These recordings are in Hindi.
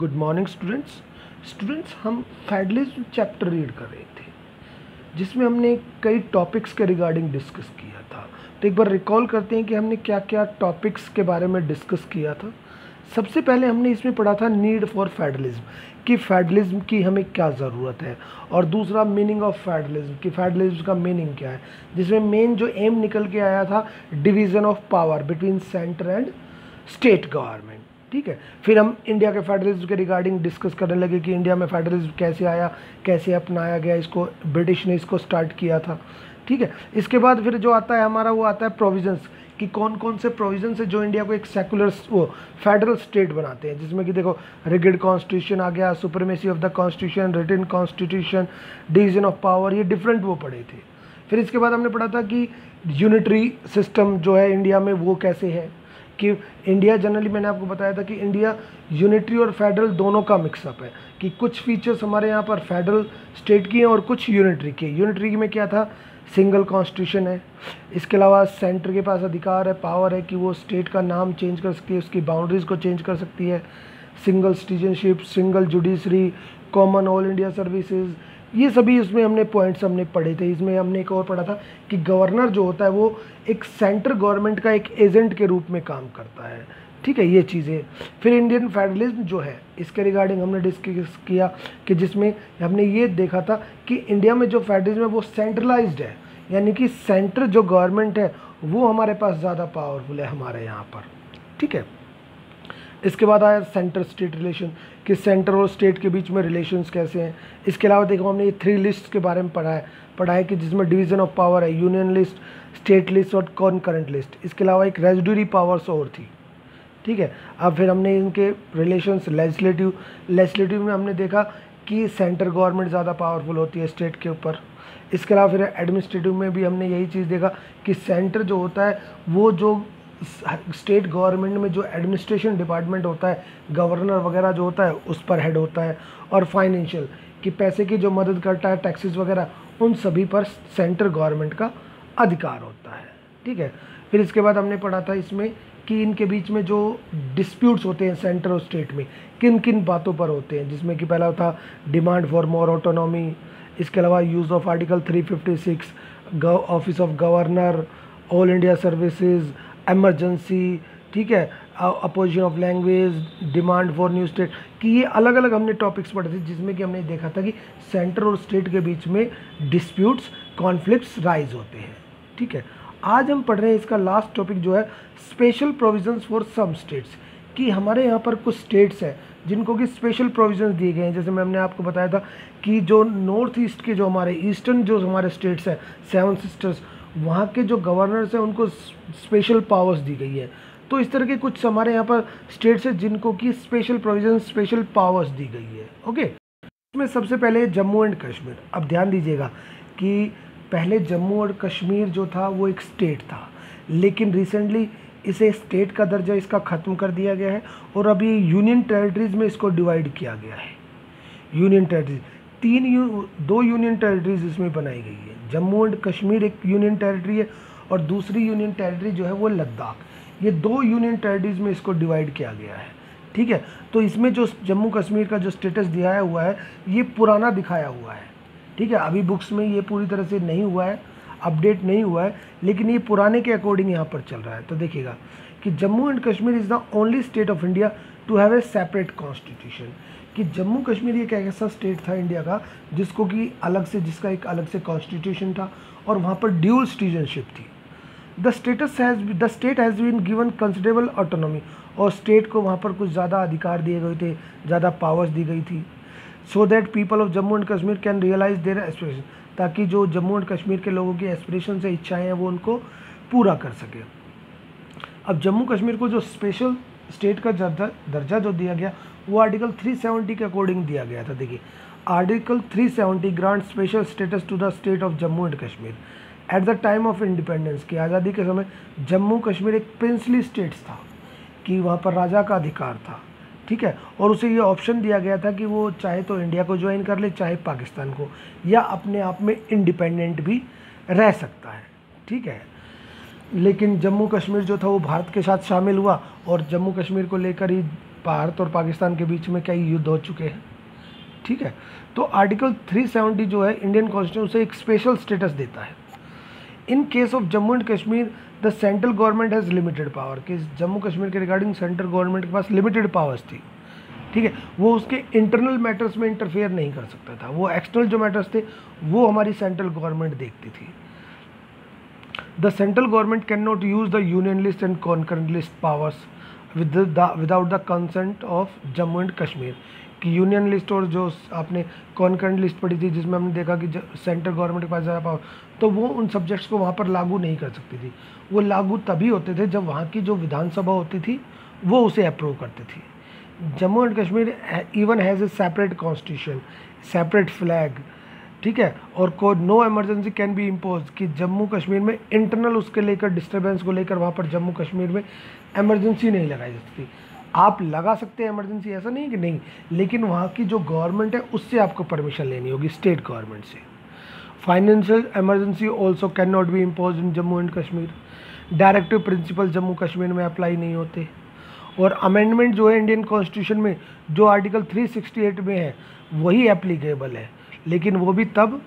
गुड मॉर्निंग स्टूडेंट्स स्टूडेंट्स हम फेडरलिज्म चैप्टर रीड कर रहे थे, जिसमें हमने कई टॉपिक्स के रिगार्डिंग डिस्कस किया था। तो एक बार रिकॉल करते हैं कि हमने क्या क्या टॉपिक्स के बारे में डिस्कस किया था। सबसे पहले हमने इसमें पढ़ा था नीड फॉर फेडरलिज्म कि फेडरलिज्म की हमें क्या ज़रूरत है, और दूसरा मीनिंग ऑफ़ फेडरलिज्म कि फेडरलिज्म का मीनिंग क्या है। जिसमें मेन जो एम निकल के आया था division of power between centre and state government ठीक है। फिर हम इंडिया के फेडरलिज्म के रिगार्डिंग डिस्कस करने लगे कि इंडिया में फेडरलिज्म कैसे आया, कैसे अपनाया गया, इसको ब्रिटिश ने इसको स्टार्ट किया था। ठीक है। इसके बाद फिर जो आता है हमारा, वो आता है प्रोविजंस कि कौन कौन से प्रोविज़न है जो इंडिया को एक सेकुलर वो फेडरल स्टेट बनाते हैं। जिसमें कि देखो रिगिड कॉन्स्टिट्यूशन आ गया supremacy of the constitution written constitution division of power ये डिफरेंट वो पढ़े थे। फिर इसके बाद हमने पढ़ा था कि यूनिटरी सिस्टम जो है इंडिया में वो कैसे है। कि इंडिया जनरली मैंने आपको बताया था कि इंडिया यूनिटरी और फेडरल दोनों का मिक्सअप है कि कुछ फीचर्स हमारे यहाँ पर फेडरल स्टेट की हैं और कुछ यूनिटरी की यूनिटरी में क्या था? सिंगल कॉन्स्टिट्यूशन है। इसके अलावा सेंटर के पास अधिकार है पावर है कि वो स्टेट का नाम चेंज कर सकती है, उसकी बाउंड्रीज़ को चेंज कर सकती है। Single citizenship single judiciary common all India services ये सभी इसमें हमने पॉइंट्स हमने पढ़े थे। इसमें हमने एक और पढ़ा था कि गवर्नर जो होता है, वो एक सेंट्रल गवर्नमेंट का एक एजेंट के रूप में काम करता है। ठीक है, ये चीज़ें। फिर इंडियन फेडरलिज्म जो है, इसके रिगार्डिंग हमने डिस्कस किया कि जिसमें हमने ये देखा था कि इंडिया में जो फेडरलिज्म है, वो सेंट्रलाइज्ड है। यानी कि सेंटर जो गवर्नमेंट है, वो हमारे पास ज़्यादा पावरफुल है हमारे यहाँ पर। ठीक है? इसके बाद आया सेंटर स्टेट रिलेशन कि सेंटर और स्टेट के बीच में रिलेशंस कैसे हैं। इसके अलावा देखो, हमने ये थ्री लिस्ट के बारे में पढ़ा है। पढ़ा है कि जिसमें डिवीज़न ऑफ़ पावर है यूनियन लिस्ट स्टेट लिस्ट और कॉन्करेंट लिस्ट इसके अलावा एक रेजिडरी पावर्स और थी। ठीक है? अब फिर हमने इनके रिलेशंस लेजिस्लेटिव लेजिस्लेटिव में हमने देखा कि सेंटर गवर्नमेंट ज़्यादा पावरफुल होती है स्टेट के ऊपर। इसके अलावा फिर एडमिनिस्ट्रेटिव में भी हमने यही चीज़ देखा कि सेंटर जो होता है, वो जो स्टेट गवर्नमेंट में जो एडमिनिस्ट्रेशन डिपार्टमेंट होता है, गवर्नर वगैरह जो होता है, उस पर हेड होता है। और फाइनेंशियल कि पैसे की जो मदद करता है टैक्सेस वगैरह, उन सभी पर सेंट्रल गवर्नमेंट का अधिकार होता है। ठीक है? फिर इसके बाद हमने पढ़ा था इसमें कि इनके बीच में जो डिस्प्यूट्स होते हैं सेंटर और स्टेट में किन किन बातों पर होते हैं? जिसमें कि पहला था डिमांड फॉर मोर ऑटोनॉमी इसके अलावा use of article 356 office of governor all India services emergency ठीक है? Opposition of language demand for new state कि ये अलग अलग हमने टॉपिक्स पढ़े थे जिसमें कि हमने देखा था कि सेंटर और स्टेट के बीच में डिस्प्यूट्स कॉन्फ्लिक्ट्स राइज होते हैं, ठीक है? आज हम पढ़ रहे हैं इसका लास्ट टॉपिक जो है special provisions for some states कि हमारे यहाँ पर कुछ स्टेट्स हैं जिनको कि स्पेशल प्रोविजंस दिए गए हैं। जैसे मैं हमने आपको बताया था कि जो नॉर्थ ईस्ट के जो हमारे ईस्टर्न जो हमारे स्टेट्स हैं सेवन सिस्टर्स वहाँ के जो गवर्नर्स हैं, उनको स्पेशल पावर्स दी गई है। तो इस तरह के कुछ हमारे यहाँ पर स्टेट्स हैं, जिनको कि स्पेशल प्रोविज़न स्पेशल पावर्स दी गई है। ओके इसमें सबसे पहले जम्मू एंड कश्मीर। अब ध्यान दीजिएगा कि पहले जम्मू और कश्मीर जो था, वो एक स्टेट था। लेकिन रिसेंटली इसे स्टेट का दर्जा इसका ख़त्म कर दिया गया है और अभी यूनियन टेरिटरीज़ में इसको डिवाइड किया गया है। यूनियन टेरिटरीज तीन यू, दो यूनियन टेरिटरीज इसमें बनाई गई है। जम्मू एंड कश्मीर एक यूनियन टेरिटरी है और दूसरी यूनियन टेरिटरी जो है वो लद्दाख। ये दो यूनियन टेरिटरीज में इसको डिवाइड किया गया है। ठीक है? तो इसमें जो जम्मू कश्मीर का जो स्टेटस दिखाया हुआ है, ये पुराना दिखाया हुआ है। ठीक है? अभी बुक्स में ये पूरी तरह से नहीं हुआ है अपडेट नहीं हुआ है, लेकिन ये पुराने के अकॉर्डिंग यहाँ पर चल रहा है। तो देखिएगा कि Jammu and Kashmir is the only state of India to have a separate constitution कि जम्मू कश्मीर एक ऐसा स्टेट था इंडिया का, जिसको कि अलग से, जिसका एक अलग से कॉन्स्टिट्यूशन था और वहाँ पर ड्यूल सिटीजनशिप थी। The status has the state has been given considerable autonomy और स्टेट को वहाँ पर कुछ ज़्यादा अधिकार दिए गए थे, ज़्यादा पावर्स दी गई थी। So that people of Jammu and Kashmir can realise their aspiration ताकि जो जम्मू एंड कश्मीर के लोगों की एस्पिरेशन से इच्छाएँ हैं, वो उनको पूरा कर सके। अब जम्मू कश्मीर को जो स्पेशल स्टेट का दर्जा जो दिया गया वो आर्टिकल 370 के अकॉर्डिंग दिया गया था, देखिए। Article 370 grant special status to the state of Jammu and Kashmir at the time of independence की आज़ादी के समय जम्मू कश्मीर एक प्रिंसली स्टेट्स था, कि वहाँ पर राजा का अधिकार था, ठीक है? और उसे ये ऑप्शन दिया गया था कि वो चाहे तो इंडिया को ज्वाइन कर ले, चाहे पाकिस्तान को, या अपने आप में इंडिपेंडेंट भी रह सकता है, ठीक है? लेकिन जम्मू कश्मीर जो था वो भारत के साथ शामिल हुआ, और जम्मू कश्मीर को लेकर ही भारत और पाकिस्तान के बीच में कई युद्ध हो चुके हैं। ठीक है? तो आर्टिकल 370 जो है, इंडियन कॉन्स्टिट्यूशन से एक स्पेशल स्टेटस देता है। In case of Jammu and Kashmir, the central government has limited power. कि जम्मू कश्मीर के रिगार्डिंग सेंट्रल गवर्नमेंट के पास लिमिटेड पावर्स थी। ठीक है? वो उसके इंटरनल मैटर्स में इंटरफेयर नहीं कर सकता था। वो एक्सटर्नल जो मैटर्स थे, वो हमारी सेंट्रल गवर्नमेंट देखती थी। The central government can not use the union list and concurrent list powers. With without the consent of Jammu and Kashmir कि यूनियन लिस्ट और जो आपने कॉन्करेंट लिस्ट पढ़ी थी, जिसमें हमने देखा कि सेंट्रल गवर्नमेंट के पास ज़्यादा पावर तो वो उन सब्जेक्ट्स को वहाँ पर लागू नहीं कर सकती थी। वो लागू तभी होते थे जब वहाँ की जो विधानसभा होती थी, वो उसे अप्रूव करती थी। Jammu and Kashmir even has a separate constitution separate flag ठीक है? और को no emergency can be impose कि जम्मू कश्मीर में इंटरनल उसके लेकर डिस्टर्बेंस को लेकर वहाँ पर जम्मू कश्मीर में एमरजेंसी नहीं लगाई जा सकती। आप लगा सकते हैं इमरजेंसी ऐसा नहीं कि नहीं, लेकिन वहाँ की जो गवर्नमेंट है, उससे आपको परमिशन लेनी होगी स्टेट गवर्नमेंट से। Financial emergency also can not be impose in Jammu and Kashmir. Directive principle Jammu Kashmir में अप्लाई नहीं होते। और अमेंडमेंट जो है इंडियन कॉन्स्टिट्यूशन में, जो आर्टिकल 368 में है, वही एप्लीकेबल है। लेकिन वो भी तब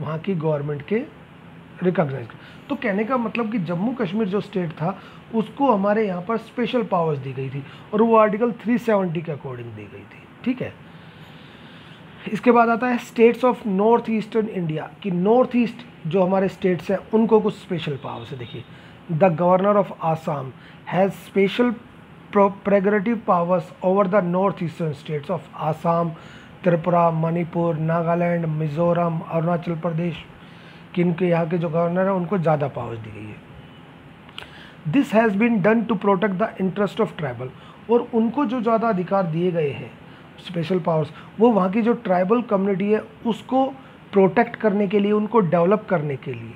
वहाँ की गवर्नमेंट के रिकॉग्नाइज तो कहने का मतलब कि जम्मू कश्मीर जो स्टेट था, उसको हमारे यहाँ पर स्पेशल पावर्स दी गई थी और वो आर्टिकल 370 के अकॉर्डिंग दी गई थी, ठीक है? इसके बाद आता है states of north eastern India कि नॉर्थ ईस्ट जो हमारे स्टेट्स हैं, उनको कुछ स्पेशल पावर्स है। देखिए the governor of Assam has special prerogative powers over the north eastern states of Assam Tripura, Manipur, Nagaland, Mizoram, Arunachal Pradesh किन के यहाँ के जो गवर्नर हैं, उनको ज़्यादा पावर्स दी गई है। This has been done to protect the interest of tribal और उनको जो ज़्यादा अधिकार दिए गए हैं स्पेशल पावर्स वो वहाँ की जो ट्राइबल कम्युनिटी है, उसको प्रोटेक्ट करने के लिए, उनको डेवलप करने के लिए।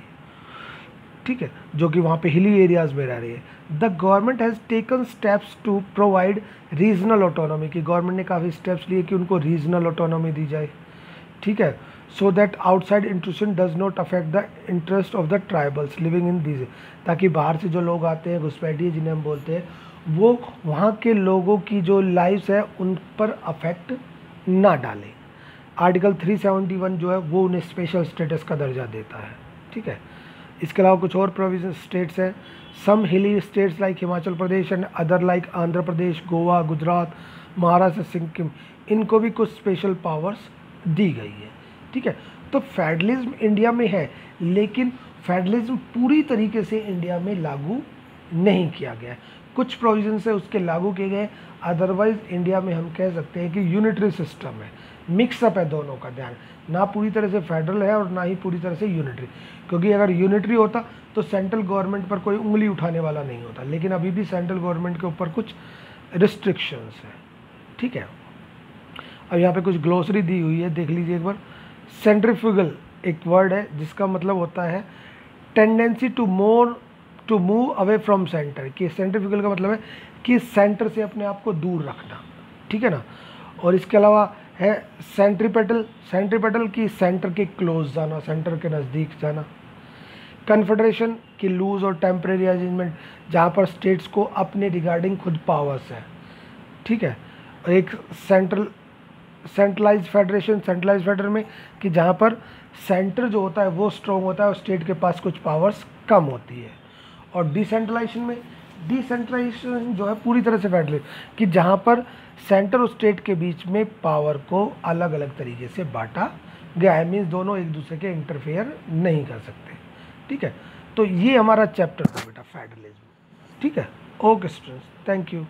ठीक है, जो कि वहाँ पे हिली एरियाज़ में रह रही है। The government has taken steps to provide regional autonomy की। गवर्नमेंट ने काफ़ी स्टेप्स लिए कि उनको रीजनल ऑटोनॉमी दी जाए। ठीक है so that outside intrusion does not affect the interest of the tribals living in these ताकि बाहर से जो लोग आते हैं, घुसपैठी जिन्हें हम बोलते हैं, वो वहाँ के लोगों की जो लाइफ है, उन पर अफेक्ट ना डालें। आर्टिकल 371 जो है, वो उन्हें स्पेशल स्टेटस का दर्जा देता है। ठीक है इसके अलावा कुछ और प्रोविज़न स्टेट्स हैं। Some hilly states like Himachal Pradesh and other like Andhra Pradesh Goa Gujarat Maharashtra Sikkim इनको भी कुछ स्पेशल पावर्स दी गई है। ठीक है? तो फेडरलिज्म इंडिया में है, लेकिन फेडरलिज्म पूरी तरीके से इंडिया में लागू नहीं किया गया कुछ प्रोविज़न से उसके लागू किए गए अदरवाइज़ इंडिया में हम कह सकते हैं कि यूनिटरी सिस्टम है। मिक्सअप है दोनों का ध्यान। ना पूरी तरह से फेडरल है और ना ही पूरी तरह से यूनिटरी क्योंकि अगर यूनिटरी होता तो सेंट्रल गवर्नमेंट पर कोई उंगली उठाने वाला नहीं होता। लेकिन अभी भी सेंट्रल गवर्नमेंट के ऊपर कुछ रिस्ट्रिक्शंस हैं। ठीक है? अब यहाँ पे कुछ ग्लोसरी दी हुई है, देख लीजिए एक बार। सेंट्रीफ्यूगल एक वर्ड है, जिसका मतलब होता है tendency to more to move away from centre कि सेंट्रीफ्यूगल का मतलब है कि सेंटर से अपने आप को दूर रखना। ठीक है ना? और इसके अलावा है सेंट्रीपेटल सेंट्रीपेटल की सेंटर के क्लोज जाना सेंटर के नज़दीक जाना। कन्फेडरेशन की लूज और टेम्प्रेरी अरेंजमेंट जहाँ पर स्टेट्स को अपने रिगार्डिंग खुद पावर्स है। ठीक है? और एक सेंट्रल सेंट्रलाइज फेडरेशन सेंट्रलाइज फेडर में कि जहाँ पर सेंटर जो होता है, वो स्ट्रॉन्ग होता है और स्टेट के पास कुछ पावर्स कम होती है। और डिसेंट्रलाइजेशन में डिसेंट्रलाइजेशन जो है पूरी तरह से फेडरल कि जहाँ पर सेंटर और स्टेट के बीच में पावर को अलग अलग तरीके से बांटा गया है मीन्स दोनों एक दूसरे के इंटरफेयर नहीं कर सकते। ठीक है? तो ये हमारा चैप्टर था बेटा फेडरलिज्म ठीक है? Okay students thank you